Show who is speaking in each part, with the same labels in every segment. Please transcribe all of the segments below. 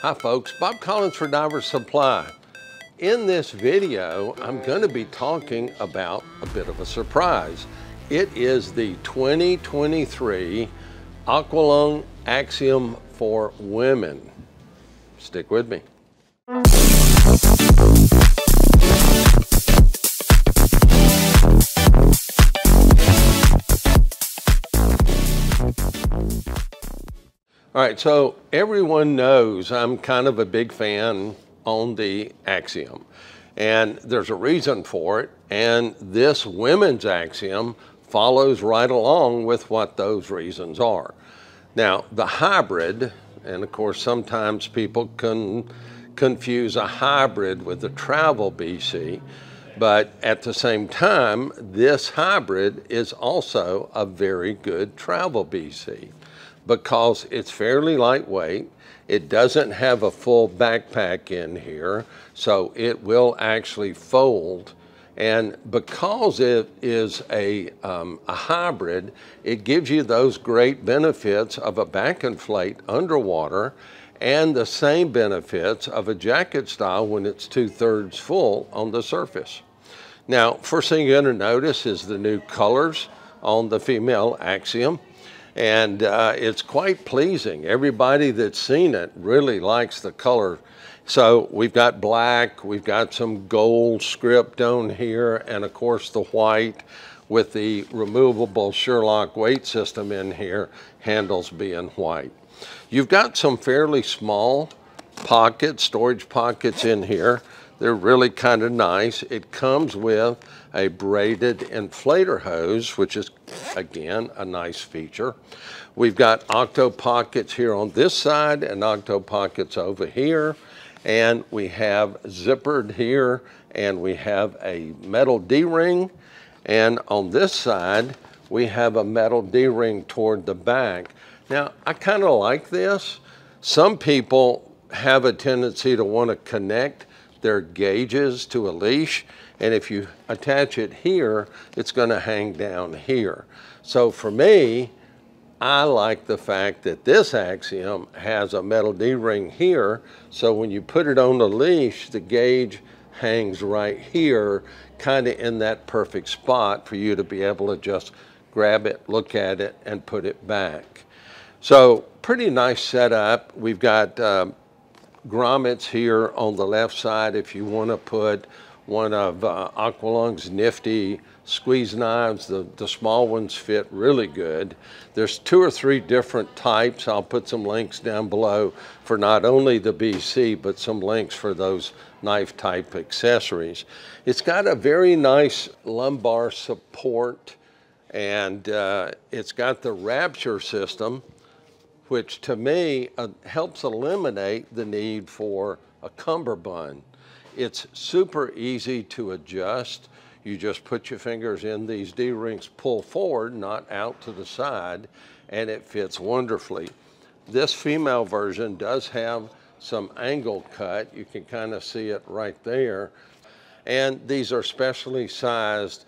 Speaker 1: Hi folks, Bob Collins for Diver Supply. In this video, I'm going to be talking about a bit of a surprise. It is the 2023 Aqualung Axiom for Women. Stick with me. All right, so everyone knows I'm kind of a big fan on the axiom, and there's a reason for it. And this women's axiom follows right along with what those reasons are. Now, the hybrid, and of course, sometimes people can confuse a hybrid with a travel BC, but at the same time, this hybrid is also a very good travel BC because it's fairly lightweight. It doesn't have a full backpack in here, so it will actually fold. And because it is a, um, a hybrid, it gives you those great benefits of a back inflate underwater and the same benefits of a jacket style when it's two thirds full on the surface. Now, first thing you're gonna notice is the new colors on the female Axiom and uh, it's quite pleasing. Everybody that's seen it really likes the color. So we've got black, we've got some gold script down here, and of course the white with the removable SureLock weight system in here, handles being white. You've got some fairly small pockets, storage pockets in here. They're really kind of nice. It comes with a braided inflator hose, which is, again, a nice feature. We've got octo pockets here on this side and octo pockets over here. And we have zippered here, and we have a metal D-ring. And on this side, we have a metal D-ring toward the back. Now, I kind of like this. Some people have a tendency to want to connect their gauges to a leash. And if you attach it here, it's going to hang down here. So for me, I like the fact that this Axiom has a metal D-ring here. So when you put it on the leash, the gauge hangs right here, kind of in that perfect spot for you to be able to just grab it, look at it, and put it back. So pretty nice setup. We've got um, grommets here on the left side if you want to put one of uh, Aqualung's nifty squeeze knives. The, the small ones fit really good. There's two or three different types. I'll put some links down below for not only the BC, but some links for those knife type accessories. It's got a very nice lumbar support and uh, it's got the Wrapture system which to me uh, helps eliminate the need for a cummerbund. It's super easy to adjust. You just put your fingers in these D-rings, pull forward, not out to the side, and it fits wonderfully. This female version does have some angle cut. You can kind of see it right there. And these are specially sized,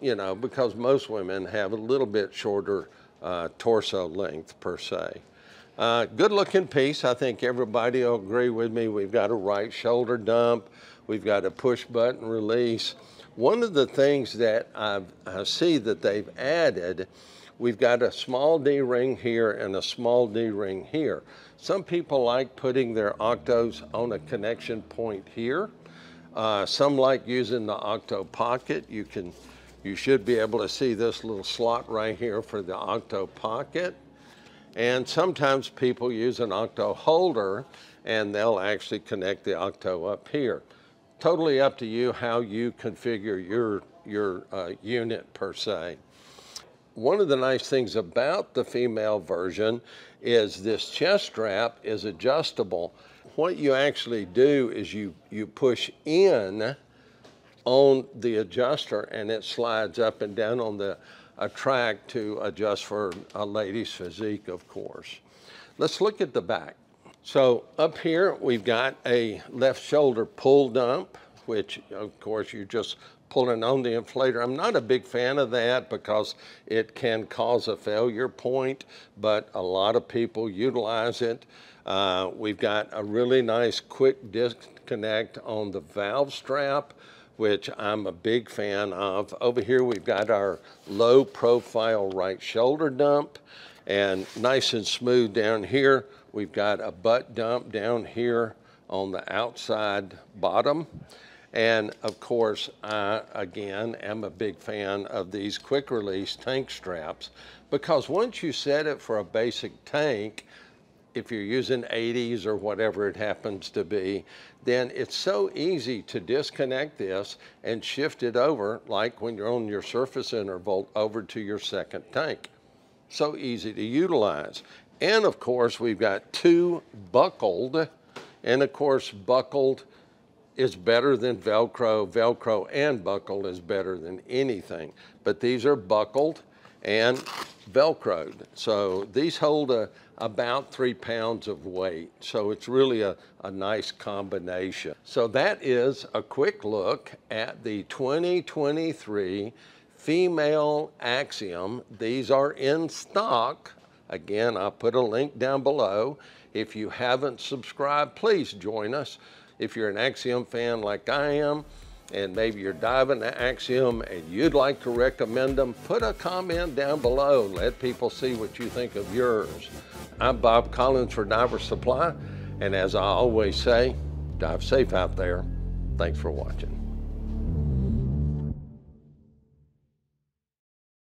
Speaker 1: you know, because most women have a little bit shorter uh, torso length per se. Uh, good looking piece. I think everybody will agree with me. We've got a right shoulder dump. We've got a push button release. One of the things that I've, i see that they've added, we've got a small D-ring here and a small D-ring here. Some people like putting their octos on a connection point here. Uh, some like using the octo pocket. You can, you should be able to see this little slot right here for the octo pocket. And sometimes people use an octo holder and they'll actually connect the octo up here. Totally up to you how you configure your, your uh, unit per se. One of the nice things about the female version is this chest strap is adjustable. What you actually do is you, you push in on the adjuster and it slides up and down on the a track to adjust for a lady's physique, of course. Let's look at the back. So up here, we've got a left shoulder pull dump, which of course you just pulling on the inflator. I'm not a big fan of that because it can cause a failure point, but a lot of people utilize it. Uh, we've got a really nice quick disconnect on the valve strap which I'm a big fan of. Over here we've got our low profile right shoulder dump and nice and smooth down here. We've got a butt dump down here on the outside bottom. And of course, I, again, am a big fan of these quick release tank straps because once you set it for a basic tank, if you're using 80s or whatever it happens to be, then it's so easy to disconnect this and shift it over, like when you're on your surface interval, over to your second tank. So easy to utilize. And of course, we've got two buckled, and of course, buckled is better than Velcro. Velcro and buckle is better than anything. But these are buckled and Velcroed. So these hold a, about three pounds of weight. So it's really a, a nice combination. So that is a quick look at the 2023 female Axiom. These are in stock. Again, I'll put a link down below. If you haven't subscribed, please join us. If you're an Axiom fan like I am, and maybe you're diving to Axiom and you'd like to recommend them, put a comment down below. Let people see what you think of yours. I'm Bob Collins for Diver Supply, and as I always say, dive safe out there. Thanks for watching.